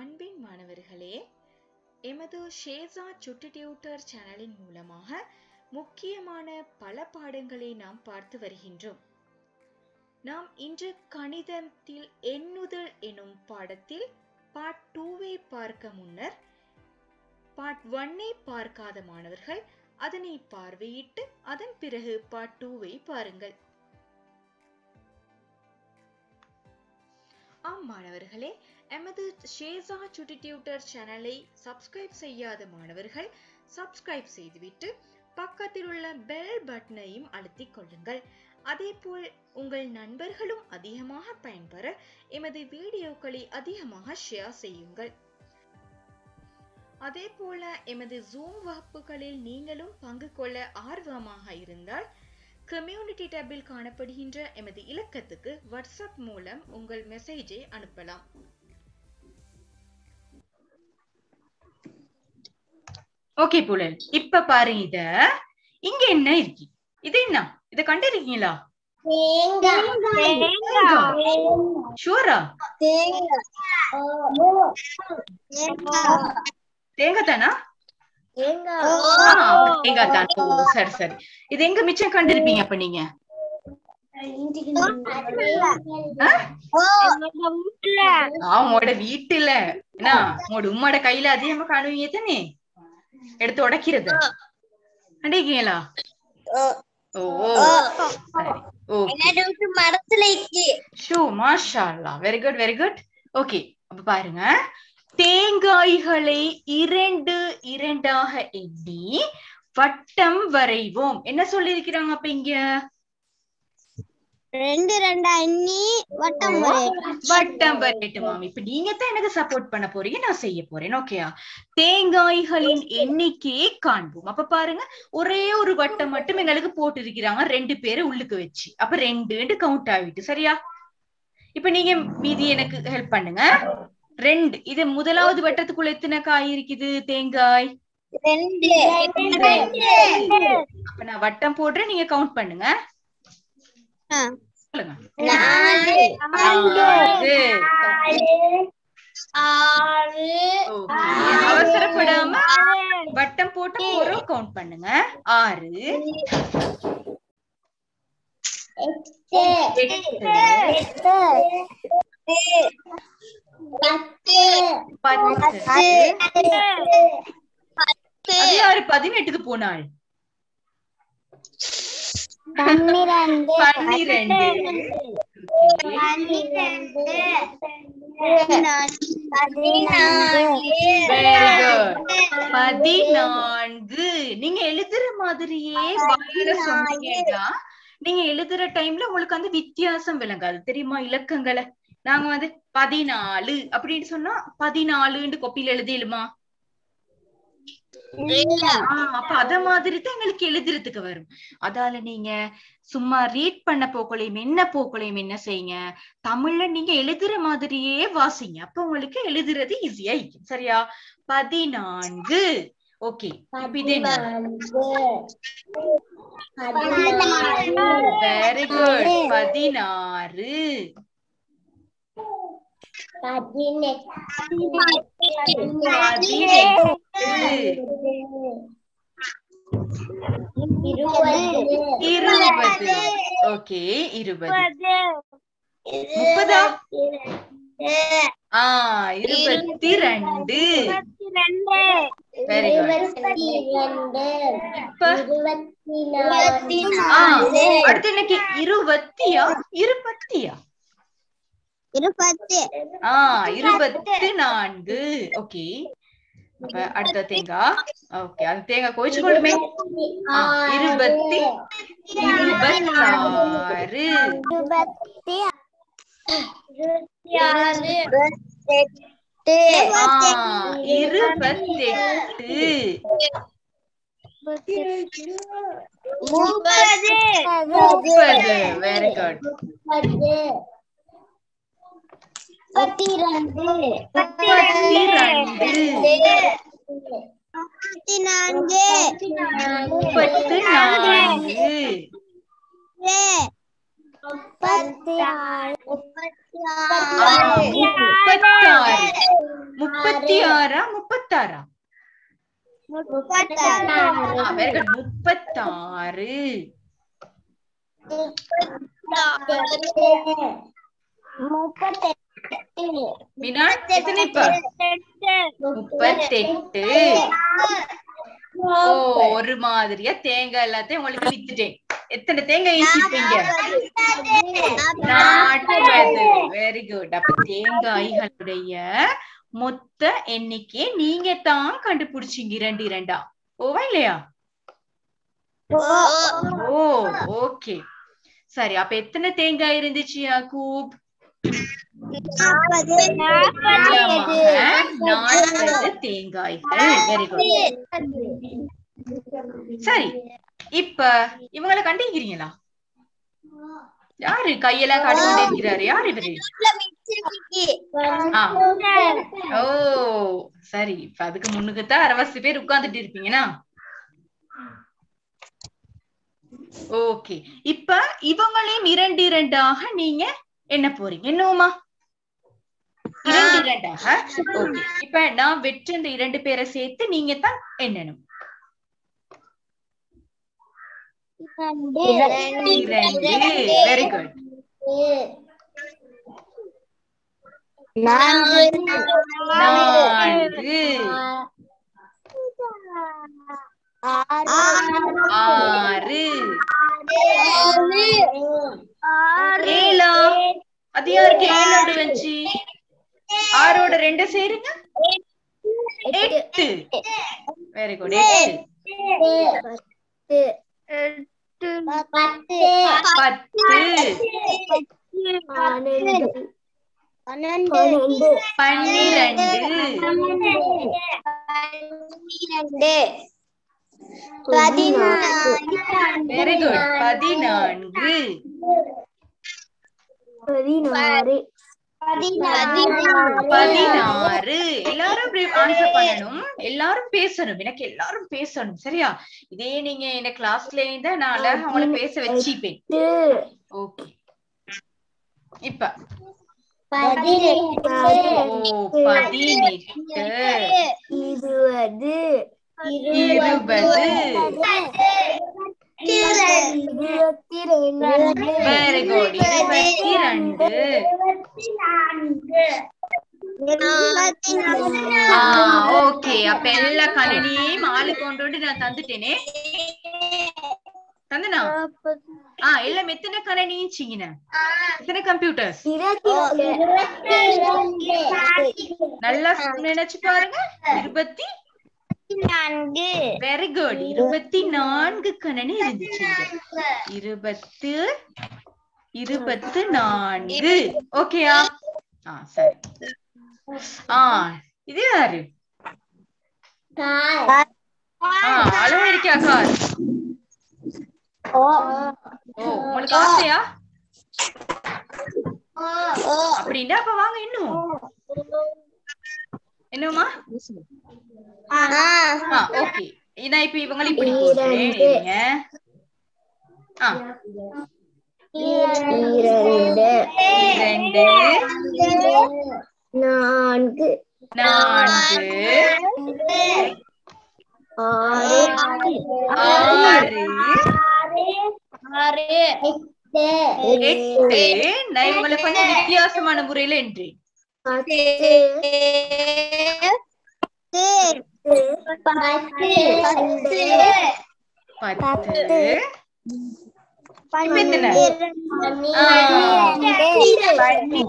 அன்பின் மாணவர்களே எமது ஷேசா சுட்டு டியூட்டர் சேனலின் மூலமாக முக்கியமான பல பாடங்களை நாம் பார்த்து வருகின்றோம். நாம் இன்று கணிதத்தில் எண்ணுதல் எனும் பாடத்தில் பார்ட் டூவை பார்க்க முன்னர் பார்ட் ஒன்னை பார்க்காத மாணவர்கள் அதனை பார்வையிட்டு அதன் பிறகு பார்ட் டூவை பாருங்கள். ஆம் மாணவர்களே எமது ஷேசா சுட்டி டியூட்டர் சேனலை சப்ஸ்கிரைப் செய்யாத மாணவர்கள் சப்ஸ்கிரைப் செய்துவிட்டு பக்கத்தில் உள்ள பெல் பட்டனையும் அழுத்திக் கொள்ளுங்கள். அதேபோல் உங்கள் நண்பர்களும் அதிகமாக பயன்பெற எமது வீடியோக்களை அதிகமாக ஷேர் செய்யுங்கள். அதே போல எமது ஜூம் வகுப்புகளில் நீங்களும் பங்கு கொள்ள ஆர்வமாக இருந்தால் கம்யூனிட்டி டேபில் காணப்படுகின்ற எமது இலக்கத்துக்கு வாட்ஸ்அப் மூலம் உங்கள் மெசேஜை அனுப்பலாம். ஓகே புலன் இப்ப பாருங்க இத. இங்க என்ன இருக்கு? இது என்ன? இத கண்டிருக்கீங்களா ஷூரா தேங்காய் தானா? தேங்காய் தான் ஓ சரி சரி. இது எங்க மிச்சம் கண்டிருப்பீங்க அப்ப நீங்க? உங்களோட வீட்டுல. என்ன உங்களோட உம்மோட கையில அதிகமா காணுவீங்க தானே? எடுத்து உடைக்கிறது. கண்டிருக்கீங்களா? ஓ மரத்துல ஷோ மாஷா very good very good okay அப்ப பாருங்க. தேங்காய்களை இரண்டு இரண்டாக எண்ணி வட்டம் வரைவோம். என்ன சொல்லியிருக்கிறாங்க அப்ப இங்க? ரெண்டு ரெண்டா எண்ணி வட்டம். வட்டம் வரையட்டும் மாமி. இப்ப நீங்க தான் எனக்கு சப்போர்ட் பண்ண போறீங்க நான் செய்ய போறேன். ஓகேயா தேங்காய்களின் எண்ணிக்கையை காண்போம். அப்ப பாருங்க ஒரே ஒரு வட்டம் மட்டும் எங்களுக்கு போட்டு இருக்கிறாங்க ரெண்டு பேரை உள்ளுக்கு வச்சு. அப்ப ரெண்டு கவுண்ட் ஆகிட்டு சரியா? இப்ப நீங்க மீதி எனக்கு ஹெல்ப் பண்ணுங்க. ரெண்டு. இது முதலாவது வட்டத்துக்குள்ள எத்தனை காய் இருக்குது? தேங்காய். அப்ப நான் வட்டம் போடுறேன் நீங்க கவுண்ட் பண்ணுங்க. சொல்லுங்க. அவசரப்படாம வட்டம் போட்டு போறோம் கவுண்ட் பண்ணுங்க. ஆறு. யாரு பதினெட்டுக்கு போனாள். பதினான்கு. நீங்க எழுதுற மாதிரியே சொன்னீங்கன்னா நீங்க எழுதுற டைம்ல உங்களுக்கு அந்த வித்தியாசம் விளங்காது. தெரியுமா? இலக்கங்களை. நாங்க வந்து பதினாலு அப்படின்னு சொன்னா பதினாலுன்னு கொப்பில எழுதிடுமா? அப்ப அத மாதிரி தான் எங்களுக்கு எழுதுறதுக்கு வரும். அதால நீங்க சும்மா ரீட் பண்ண போக்களையும் என்ன போக்களையும் என்ன செய்யுங்க? தமிழ்ல நீங்க எழுதுற மாதிரியே வாசிங்க. அப்ப உங்களுக்கு எழுதுறது ஈஸியா இருக்கும். சரியா? பதினான்கு. ஓகே. வெரி குட் பதினாறு. இருபது. ஓகே இருபது. முப்பதா? ஆ இருபத்தி ரெண்டு வெரி குட் அடுத்து எனக்கு இருபத்தியா? இருபத்தியா? இருபத்தி ஆ இருபத்தி நான்கு ஓகே. அப்ப அடுத்த தேங்காய் ஓகே அது தேங்காய் கோயிச்சு கொள்ளுமே ஆ, இருபத்தி இருபத்தாறு. இருபத்தி ஆறு. எட்டு ஆ இருபத்தெட்டு. முப்பது. முப்பது. வெரி குட் முப்பத்தி ரெண்டு முப்பத்தி முப்பத்தி நான்கு முப்பத்தி நான்கு முப்பத்தி ஆறு முப்பத்தி ஆ, ஆறு முப்பத்தாறு. முப்பத்தி ஆறா முப்பத்தாறா. முப்பத்தாறு மீனா எத்தனை இப்ப முப்பத்தெட்டு. ஓ ஒரு மாதிரியா தேங்காய் எல்லாத்தையும் உங்களுக்கு வித்துட்டேன். எத்தனை தேங்காய் ஈசிப்பீங்க நாற்பது. வெரி குட் அப்ப தேங்காய்களுடைய மொத்த எண்ணிக்கை நீங்க தான் கண்டுபிடிச்சீங்க. இரண்டு இரண்டா? ஓவா இல்லையா? ஓ ஓகே சரி அப்ப எத்தனை தேங்காய் இருந்துச்சு யாக்கூப்? நாற்பது. தேங்காய்கள். வெரி குட் சரி. இப்ப இவங்களை கண்டிக்கிறீங்களா யாரு கையெல்லாம் காட்டி கொண்டே இருக்கிறாரு யார் இவரு. ஓ சரி. இப்ப அதுக்கு முன்னுக்குத்தான் அரைவாசி பேர் உட்கார்ந்துட்டு இருப்பீங்கன்னா. ஓகே. இப்ப இவங்களையும் இரண்டு இரண்டாக நீங்க என்ன போறீங்க என்னவுமா? இரண்டு இரண்டாக? ஓகே. இப்ப நான் வெற்றி இந்த இரண்டு பேரை சேர்த்து நீங்க தான் எண்ணணும் வெரி குட் நான்கு ஆறு. ஏழா அது யாருக்கு? ஏழோட வச்சு. ஆறோட ரெண்டு சேருங்க. எட்டு. வெரி குட் எட்டு. பத்து. பன்னிரண்டு. வெரி குட் பதினான்கு. பதினாறு. எல்லாரும் ஆன்சர் பண்ணணும். எல்லாரும் பேசணும். எனக்கு எல்லாரும் பேசணும். சரியா? இதே நீங்க என்ன கிளாஸ்ல இருந்தா நான் அவங்கள பேச வச்சுப்பேன். ஓகே இப்ப. பதினெட்டு. இருபது. வெரி குட் இருபத்தி ரெண்டு. ஓகே. அப்ப எல்லா கணினியையும் ஆளு கொண்டு நான் தந்துட்டேனே. தந்தனா? ஆ எல்லாம் எத்தனை கணினியும் சிங்கின எத்தனை கம்ப்யூட்டர்ஸ் நல்லா நினைச்சு பாருங்க. இருபத்தி வெரி குட் இருபத்தி நான்கு கணனி இருந்துச்சு. இருபத்து இருபத்து நான்கு. ஓகேயா ஆ? சரி. ஆ இது யாரு? அழகா இருக்கியா கார். ஓ. உங்களுக்கு ஆசையா? அப்படின்னா அப்ப வாங்க இன்னும். என்னமா ஆ ஓகே நான் இப்ப இவங்களை இப்படி போட்டுறேன் இருங்க. ஆ இரண்டு நான்கு நான்கு ஆறு ஆறு எட்டு நான் இவங்களை கொஞ்சம் வித்தியாசமான முறையில என்றேன் பத்து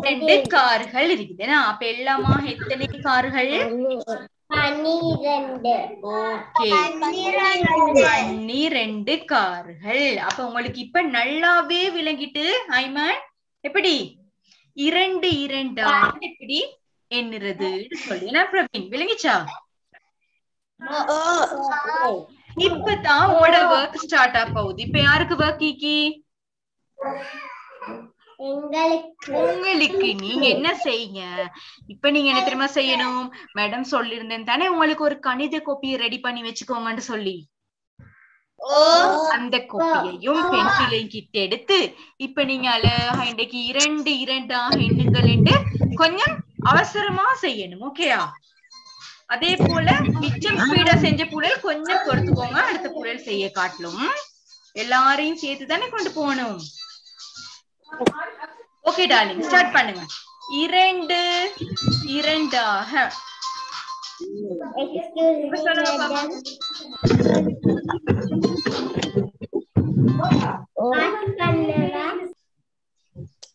பன்னிரண்டு கார்கள் இருக்குது அப்ப எல்லாமா எத்தனை கார்கள்? பன்னிரண்டு கார்கள். அப்ப உங்களுக்கு இப்ப நல்லாவே விளங்கிட்டு ஐமன் எப்படி? இரண்டு இரண்டா? எப்படி? எண்ணுறது சொல்லி. என்ன பிரவீன்? விளங்கிச்சா? இப்பதான் உங்களோட ஒர்க் ஸ்டார்ட் ஆக போகுது. இப்ப யாருக்கு ஒர்க் எங்களுக்கு. உங்களுக்கு. நீங்க என்ன செய்யுங்க? இப்ப நீங்க என்ன தெரியுமா செய்யணும்? மேடம் சொல்லியிருந்தேன் தானே உங்களுக்கு ஒரு கணித கோப்பியை ரெடி பண்ணி வச்சுக்கோங்கன்னு சொல்லி. அந்த கோப்பியையும் பென்சிலையும் கிட்ட எடுத்து இப்ப நீங்க அழகா இன்றைக்கு இரண்டு இரண்டாக எண்ணுங்கள் என்று கொஞ்சம் அவசரமா செய்யணும் ஓகேயா அதே போல மிச்சம் ஸ்பீடா செஞ்ச புழல் கொஞ்சம் பொறுத்துக்கோங்க அடுத்த புழல் செய்ய காட்டலும். எல்லாரையும் சேர்த்து தானே கொண்டு போகணும்? ஓகே டார்லிங் ஸ்டார்ட் பண்ணுங்க. இரண்டு இரண்டாக சொல்லுங்க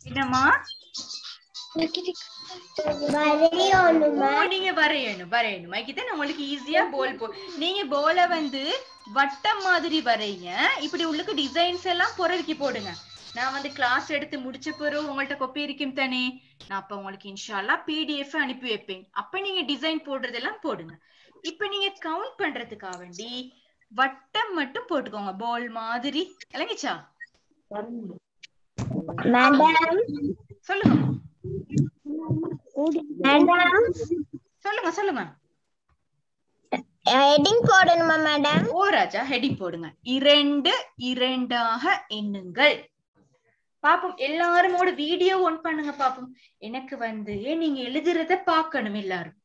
என்னம்மா? நீங்க வரையணும் வரையணும் மைக்கிதான் உங்களுக்கு ஈஸியா போல் போ நீங்க போல வந்து வட்டம் மாதிரி வரைங்க. இப்படி உங்களுக்கு டிசைன்ஸ் எல்லாம் பொருளுக்கு போடுங்க. நான் வந்து கிளாஸ் எடுத்து முடிச்ச பிறகு உங்கள்ட்ட கொப்பி இருக்கும் தானே? நான் அப்ப உங்களுக்கு இன்ஷால்லா பிடிஎஃப் அனுப்பி வைப்பேன். அப்ப நீங்க டிசைன் போடுறதெல்லாம் போடுங்க. இப்ப நீங்க கவுண்ட் பண்றதுக்காக வேண்டி வட்டம் மட்டும் போட்டுக்கோங்க. பால் மாதிரி. இறங்கிச்சா சொல்லுங்க. சொல்லுங்க சொல்லுங்க. போடணுமா மேடம் ஓ ராஜா ஹெடிங் போடுங்க. இரண்டு இரண்டாக எண்ணுங்கள். பாப்போம் எல்லாருமோட வீடியோ ஒன் பண்ணுங்க பாப்போம். எனக்கு வந்து நீங்க எழுதுறத பார்க்கணும் எல்லாரும்.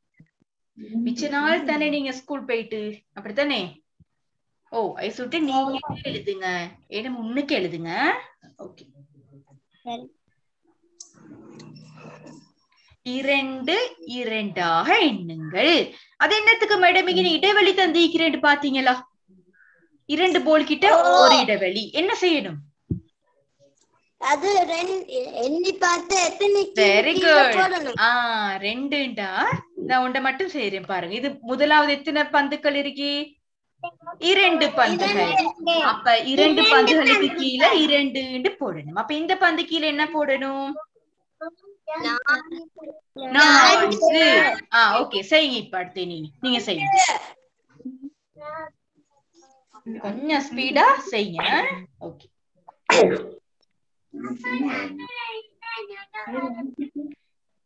மிச்ச நாள் தானே நீங்க ஸ்கூல் போயிட்டு? அப்படித்தானே? ஓ ஐ சொல்லிட்டு நீங்க எழுதுங்க. ஏன்னா முன்னுக்கு எழுதுங்க. ஓகே. இரண்டு இரண்டாக எண்ணுங்கள். அது என்னத்துக்கு மேடம் இங்க இடைவெளி தந்திக்கிறேன் பாத்தீங்களா இரண்டு போல் கிட்ட ஒரு இடைவெளி. என்ன செய்யணும்? அது ரெண்டு எண்ணி பார்த்து எத்தனை வெரி குட் ஆ ரெண்டுண்டா? நான் உண்ட மட்டும் செய்யறேன் பாருங்க. இது முதலாவது எத்தனை பந்துக்கள் இருக்கு? இரண்டு பந்துகள். அப்ப இரண்டு பந்துகளுக்கு கீழே இரண்டு போடணும். அப்ப இந்த பந்து கீழே என்ன போடணும்? நான்கு. ஆ ஓகே. செய்யுங்க இப்ப அடுத்து நீங்க நீங்க செய்யுங்க கொஞ்சம் ஸ்பீடா செய்யுங்க ஓகே.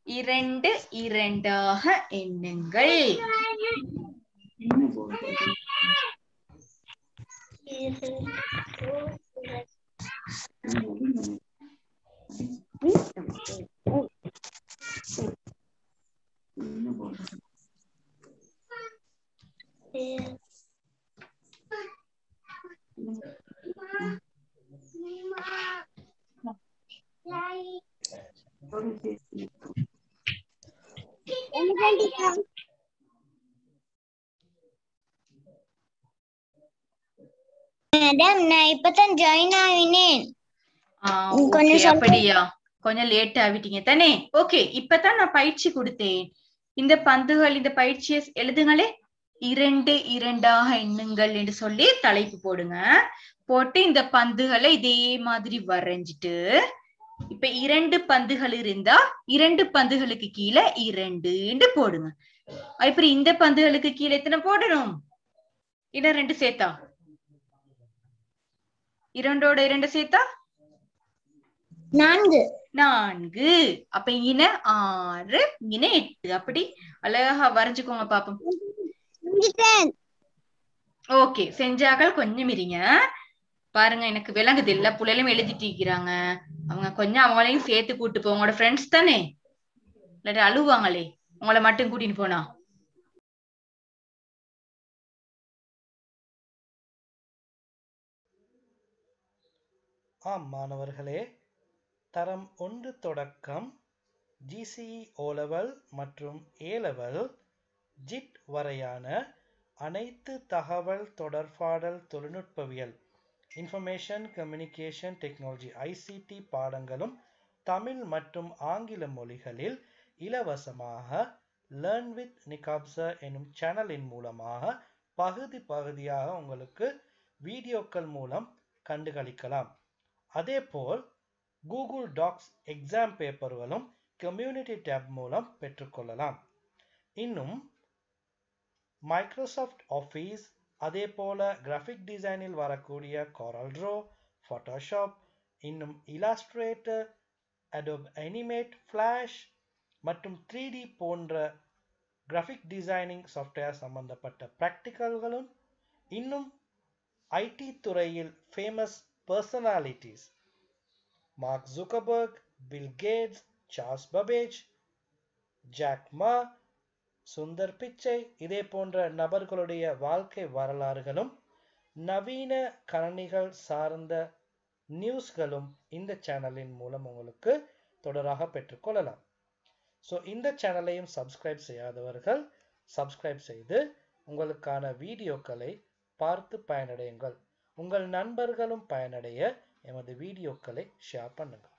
இரண்டு இரண்டாக எண்ணுங்கள். மேடம் நான் இப்பதான் ஜாயின் ஆகினேன் கொஞ்சம். அப்படியா? கொஞ்சம் லேட் ஆகிட்டீங்க தானே? ஓகே இப்பதான் நான் பயிற்சி கொடுத்தேன். இந்த பந்துகள் இந்த பயிற்சியை எழுதுங்களே. இரண்டு இரண்டாக எண்ணுங்கள் என்று சொல்லி தலைப்பு போடுங்க. போட்டு இந்த பந்துகளை இதே மாதிரி வரைஞ்சிட்டு இப்ப இரண்டு பந்துகள் இருந்தா இரண்டு பந்துகளுக்கு கீழே இரண்டுன்னு போடுங்க. இப்படி இந்த பந்துகளுக்கு கீழே எத்தனை போடணும்? இன்னும் ரெண்டு சேர்த்தா? இரண்டோட இரண்டு சேர்த்தா? நான்கு. நான்கு. அப்ப இங்கின ஆறு இங்கின எட்டு. அப்படி அழகா வரைஞ்சுக்கோங்க பாப்போம். ஓகே செஞ்சாக்கள் கொஞ்சம் இருங்க. பாருங்க எனக்கு விளங்குது. இல்ல புள்ளையிலும் எழுதிட்டிருக்கிறாங்க. அவங்க கொஞ்சம் அவங்களையும் சேர்த்து கூட்டு போ உங்களோட ஃப்ரெண்ட்ஸ் தானே? இல்லாட்டி அழுவாங்களே? உங்களை மட்டும் கூட்டிட்டு போனா? ஆம் மாணவர்களே. தரம் ஒன்று தொடக்கம். ஜிசிஇ ஓலெவல் மற்றும் ஏலெவல் ஜிட் வரையான அனைத்து தகவல் தொடர்பாடல் தொழில்நுட்பவியல். இன்ஃபர்மேஷன் கம்யூனிகேஷன் டெக்னாலஜி ஐசிடி பாடங்களும் தமிழ் மற்றும் ஆங்கில மொழிகளில் இலவசமாக லேர்ன் வித் நிகாப்சர் எனும் சேனலின் மூலமாக பகுதி பகுதியாக உங்களுக்கு வீடியோக்கள் மூலம் கண்டுகளிக்கலாம். அதேபோல் கூகுள் டாக்ஸ் எக்ஸாம் பேப்பர்களும் கம்யூனிட்டி டேப் மூலம் பெற்றுக்கொள்ளலாம். இன்னும் மைக்ரோசாஃப்ட் ஆஃபீஸ் அதே போல கிராஃபிக் டிசைனில் வரக்கூடிய காரல்ட்ரோ ஃபோட்டோஷாப் இன்னும் இலாஸ்ட்ரேட்டர் அடோப் அனிமேட் ஃப்ளாஷ் மற்றும் த்ரீ டி போன்ற கிராஃபிக் டிசைனிங் சாஃப்ட்வேர் சம்பந்தப்பட்ட ப்ராக்டிக்கல்களும் இன்னும் ஐடி துறையில் famous personalities Mark Zuckerberg Bill Gates Charles Babbage Jack Ma Sundar Pichai இதே போன்ற நபர்களுடைய வாழ்க்கை வரலாறுகளும் நவீன கணனிகள் சார்ந்த நியூஸ்களும் இந்த சேனலின் மூலம் உங்களுக்கு தொடராக பெற்றுக்கொள்ளலாம் ஸோ இந்த சேனலையும் சப்ஸ்கிரைப் செய்யாதவர்கள் சப்ஸ்கிரைப் செய்து உங்களுக்கான வீடியோக்களை பார்த்து பயனடையுங்கள். உங்கள் நண்பர்களும் பயனடைய எமது வீடியோக்களை ஷேர் பண்ணுங்கள்.